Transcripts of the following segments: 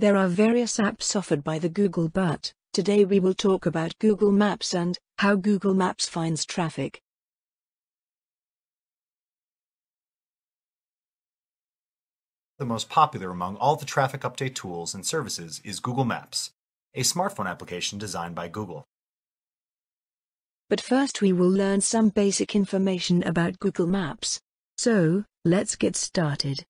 There are various apps offered by the Google but today we will talk about Google Maps and how Google Maps finds traffic. The most popular among all the traffic update tools and services is Google Maps, a smartphone application designed by Google. But first we will learn some basic information about Google Maps. So, let's get started.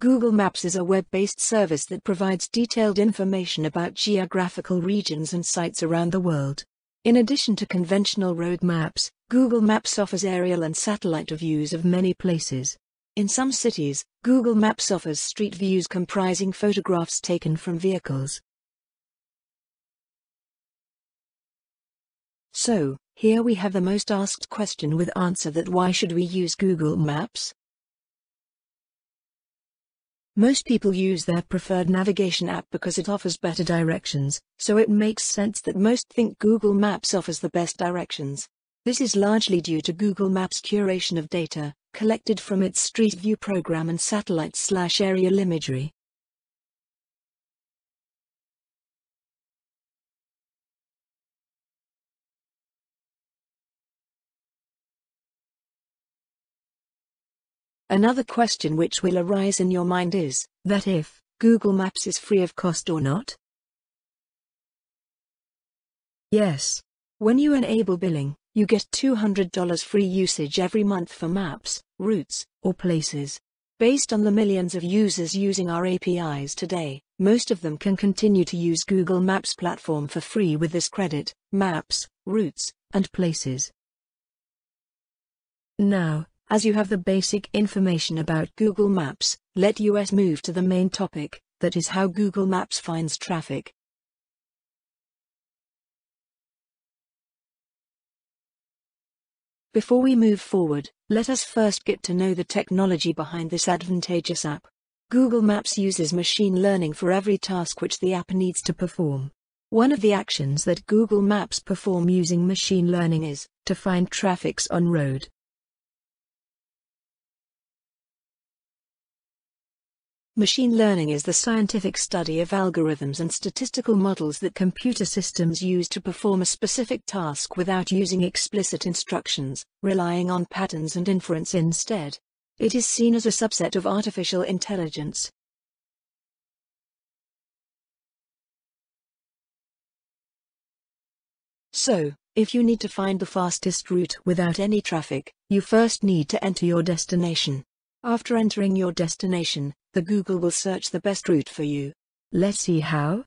Google Maps is a web-based service that provides detailed information about geographical regions and sites around the world. In addition to conventional road maps, Google Maps offers aerial and satellite views of many places. In some cities, Google Maps offers street views comprising photographs taken from vehicles. So, here we have the most asked question with answer that why should we use Google Maps? Most people use their preferred navigation app because it offers better directions, so it makes sense that most think Google Maps offers the best directions. This is largely due to Google Maps' curation of data, collected from its Street View program and satellite-slash-aerial imagery. Another question which will arise in your mind is, that if, Google Maps is free of cost or not? Yes. When you enable billing, you get $200 free usage every month for maps, routes, or places. Based on the millions of users using our APIs today, most of them can continue to use Google Maps platform for free with this credit, maps, routes, and places. Now, as you have the basic information about Google Maps, let us move to the main topic, that is how Google Maps finds traffic. Before we move forward, let us first get to know the technology behind this advantageous app. Google Maps uses machine learning for every task which the app needs to perform. One of the actions that Google Maps perform using machine learning is to find traffics on road. Machine learning is the scientific study of algorithms and statistical models that computer systems use to perform a specific task without using explicit instructions, relying on patterns and inference instead. It is seen as a subset of artificial intelligence. So, if you need to find the fastest route without any traffic, you first need to enter your destination. After entering your destination, the Google will search the best route for you. Let's see how.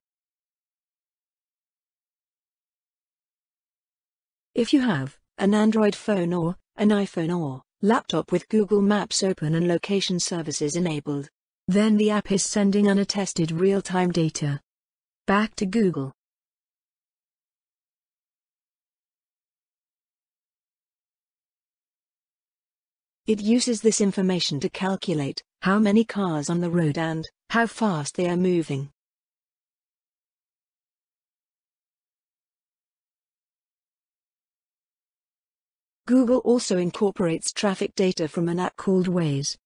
If you have an Android phone or an iPhone or laptop with Google Maps open and location services enabled, then the app is sending unattested real-time data. Back to Google. It uses this information to calculate how many cars on the road and how fast they are moving. Google also incorporates traffic data from an app called Waze.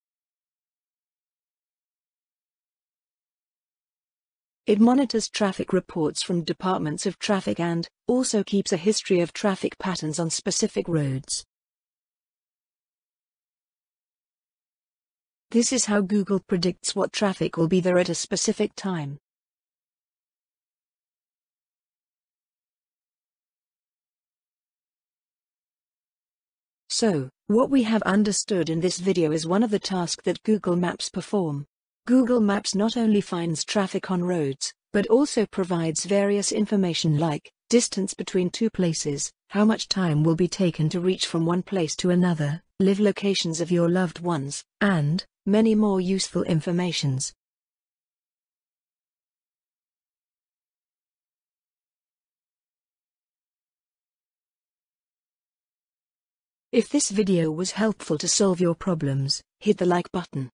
It monitors traffic reports from departments of traffic and also keeps a history of traffic patterns on specific roads. This is how Google predicts what traffic will be there at a specific time. So, what we have understood in this video is one of the tasks that Google Maps perform. Google Maps not only finds traffic on roads, but also provides various information like distance between two places, how much time will be taken to reach from one place to another, live locations of your loved ones, and many more useful informations. If this video was helpful to solve your problems, hit the like button.